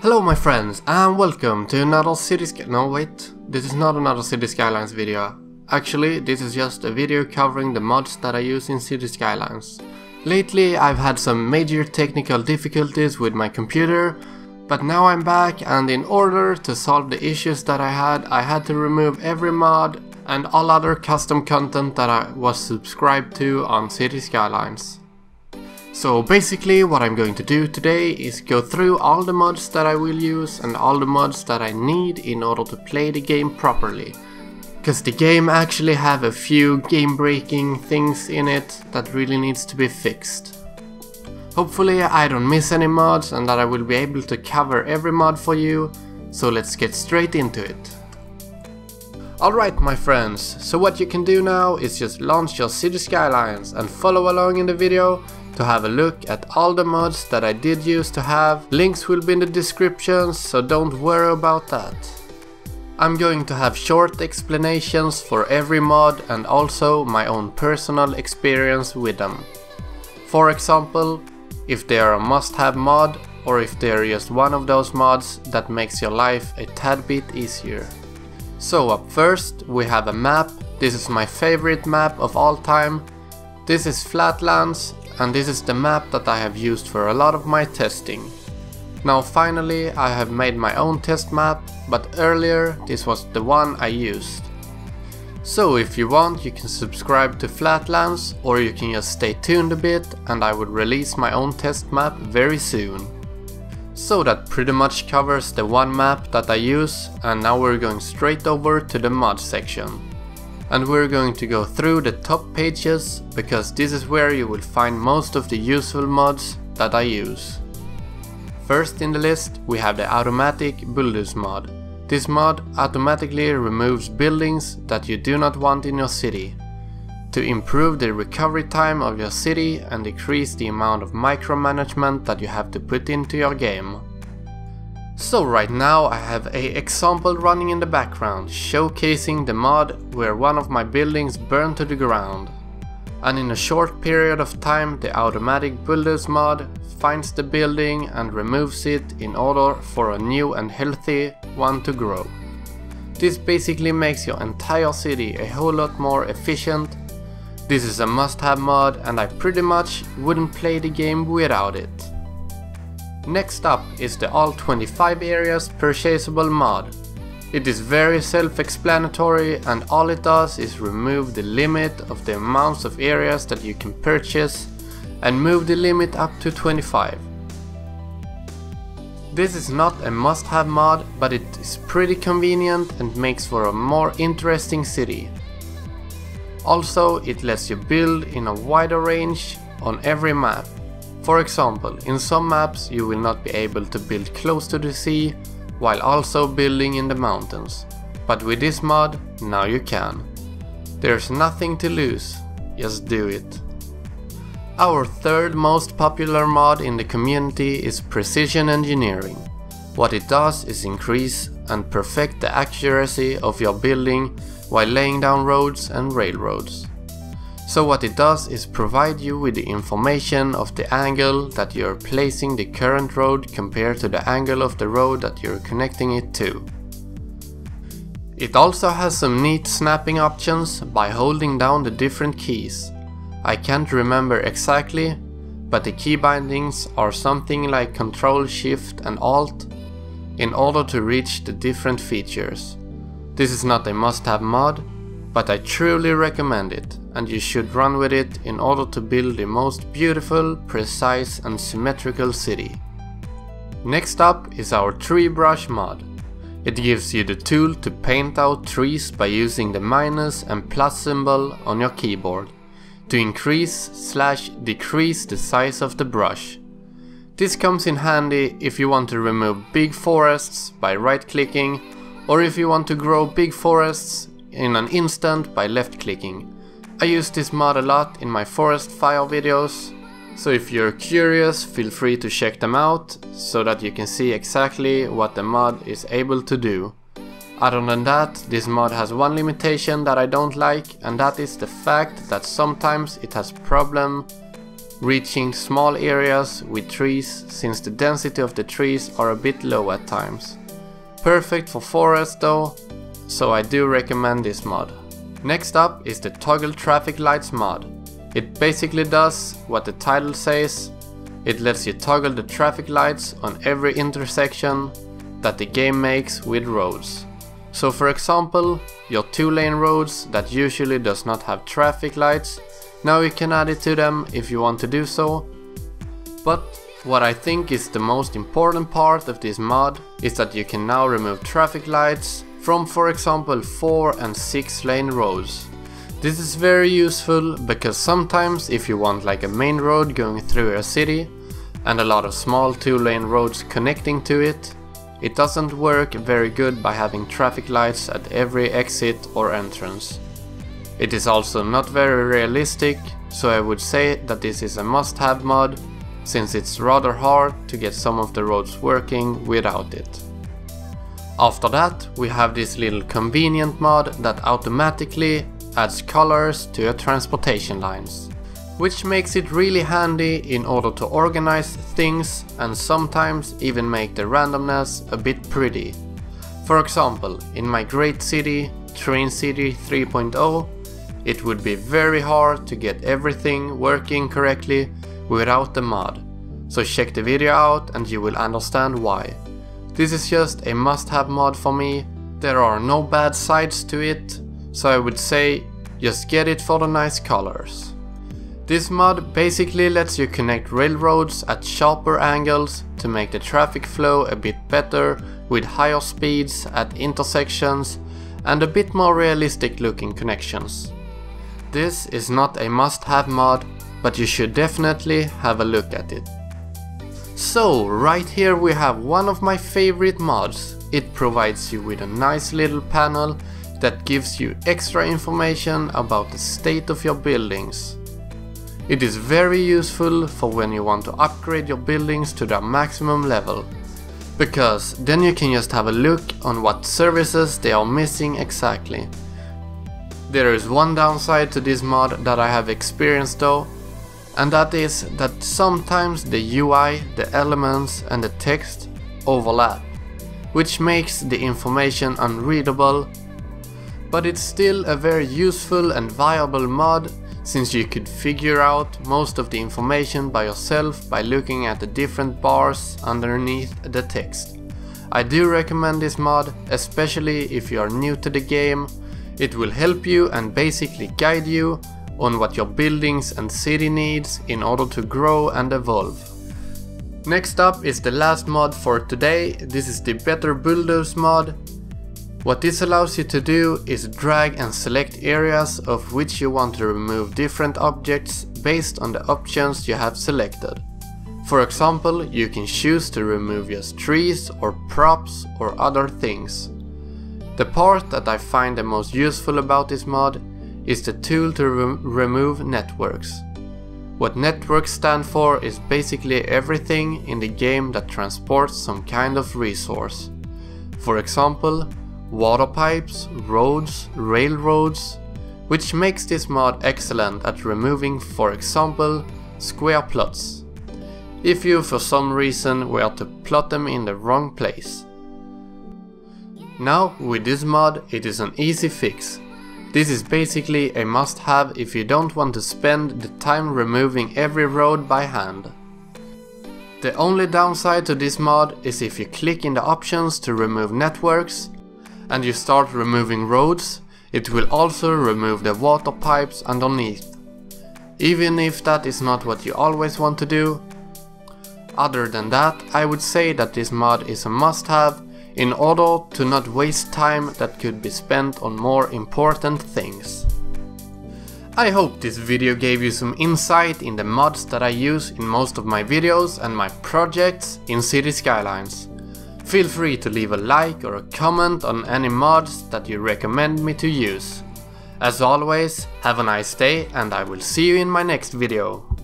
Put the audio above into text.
Hello my friends and welcome to another City No wait, this is not another City Skylines video. Actually, this is just a video covering the mods that I use in City Skylines. Lately I've had some major technical difficulties with my computer, but now I'm back and in order to solve the issues that I had, I had to remove every mod and all other custom content that I was subscribed to on City Skylines. So basically what I'm going to do today is go through all the mods that I will use and all the mods that I need in order to play the game properly. Cause the game actually have a few game breaking things in it that really needs to be fixed. Hopefully I don't miss any mods and that I will be able to cover every mod for you, so let's get straight into it. Alright my friends, so what you can do now is just launch your City Skylines and follow along in the video to have a look at all the mods that I did use to have. Links will be in the description, so don't worry about that. I'm going to have short explanations for every mod and also my own personal experience with them. For example, if they are a must-have mod or if they are just one of those mods that makes your life a tad bit easier. So up first we have a map, this is my favorite map of all time. This is Flatlands and this is the map that I have used for a lot of my testing. Now finally I have made my own test map, but earlier this was the one I used. So if you want you can subscribe to Flatlands or you can just stay tuned a bit and I will release my own test map very soon. So that pretty much covers the one map that I use and now we're going straight over to the mod section and we're going to go through the top pages because this is where you will find most of the useful mods that I use. First in the list we have the Automatic Bulldoze mod. This mod automatically removes buildings that you do not want in your city to improve the recovery time of your city and decrease the amount of micromanagement that you have to put into your game. So right now I have a example running in the background showcasing the mod where one of my buildings burned to the ground. And in a short period of time the Automatic Bulldoze mod finds the building and removes it in order for a new and healthy one to grow. This basically makes your entire city a whole lot more efficient. This is a must have mod and I pretty much wouldn't play the game without it. Next up is the all 25 areas purchasable mod. It is very self-explanatory and all it does is remove the limit of the amounts of areas that you can purchase and move the limit up to 25. This is not a must-have mod, but it is pretty convenient and makes for a more interesting city. Also, it lets you build in a wider range on every map. For example, in some maps you will not be able to build close to the sea while also building in the mountains. But with this mod, now you can. There's nothing to lose, just do it. Our third most popular mod in the community is Precision Engineering. What it does is increase and perfect the accuracy of your building while laying down roads and railroads. So what it does is provide you with the information of the angle that you're placing the current road compared to the angle of the road that you're connecting it to. It also has some neat snapping options by holding down the different keys. I can't remember exactly, but the key bindings are something like Ctrl Shift and Alt in order to reach the different features. This is not a must-have mod, but I truly recommend it and you should run with it in order to build the most beautiful, precise and symmetrical city. Next up is our tree brush mod. It gives you the tool to paint out trees by using the minus and plus symbol on your keyboard to increase slash decrease the size of the brush. This comes in handy if you want to remove big forests by right clicking or if you want to grow big forests in an instant by left clicking. I use this mod a lot in my forest fire videos, so if you're curious feel free to check them out so that you can see exactly what the mod is able to do. Other than that, this mod has one limitation that I don't like and that is the fact that sometimes it has problem reaching small areas with trees since the density of the trees are a bit low at times. Perfect for forest though, so I do recommend this mod. Next up is the toggle traffic lights mod. It basically does what the title says, it lets you toggle the traffic lights on every intersection that the game makes with roads. So for example, your two lane roads that usually does not have traffic lights, now you can add it to them if you want to do so. But what I think is the most important part of this mod is that you can now remove traffic lights from for example 4 and 6 lane roads. This is very useful because sometimes if you want like a main road going through a city and a lot of small two lane roads connecting to it, it doesn't work very good by having traffic lights at every exit or entrance. It is also not very realistic, so I would say that this is a must-have mod, since it's rather hard to get some of the roads working without it. After that, we have this little convenient mod that automatically adds colors to your transportation lines which makes it really handy in order to organize things and sometimes even make the randomness a bit pretty. For example, in my great city, Train City 3.0, it would be very hard to get everything working correctly without the mod. So check the video out and you will understand why. This is just a must-have mod for me, there are no bad sides to it, so I would say just get it for the nice colors. This mod basically lets you connect railroads at sharper angles to make the traffic flow a bit better with higher speeds at intersections and a bit more realistic looking connections. This is not a must-have mod, but you should definitely have a look at it. So, right here we have one of my favorite mods. It provides you with a nice little panel that gives you extra information about the state of your buildings. It is very useful for when you want to upgrade your buildings to their maximum level. Because then you can just have a look on what services they are missing exactly. There is one downside to this mod that I have experienced though, and that is that sometimes the UI, the elements and the text overlap, which makes the information unreadable, but it's still a very useful and viable mod since you could figure out most of the information by yourself by looking at the different bars underneath the text. I do recommend this mod, especially if you are new to the game. It will help you and basically guide you on what your buildings and city needs in order to grow and evolve. Next up is the last mod for today, this is the Better Builders mod what this allows you to do is drag and select areas of which you want to remove different objects based on the options you have selected. For example, you can choose to remove just trees or props or other things. The part that I find the most useful about this mod is the tool to re remove networks. What networks stand for is basically everything in the game that transports some kind of resource. For example, water pipes, roads, railroads, which makes this mod excellent at removing for example square plots, if you for some reason were to plot them in the wrong place. Now with this mod it is an easy fix. This is basically a must have if you don't want to spend the time removing every road by hand. The only downside to this mod is if you click in the options to remove networks and you start removing roads, it will also remove the water pipes underneath. Even if that is not what you always want to do. Other than that, I would say that this mod is a must-have in order to not waste time that could be spent on more important things. I hope this video gave you some insight in the mods that I use in most of my videos and my projects in City Skylines. Feel free to leave a like or a comment on any mods that you recommend me to use. As always, have a nice day and I will see you in my next video.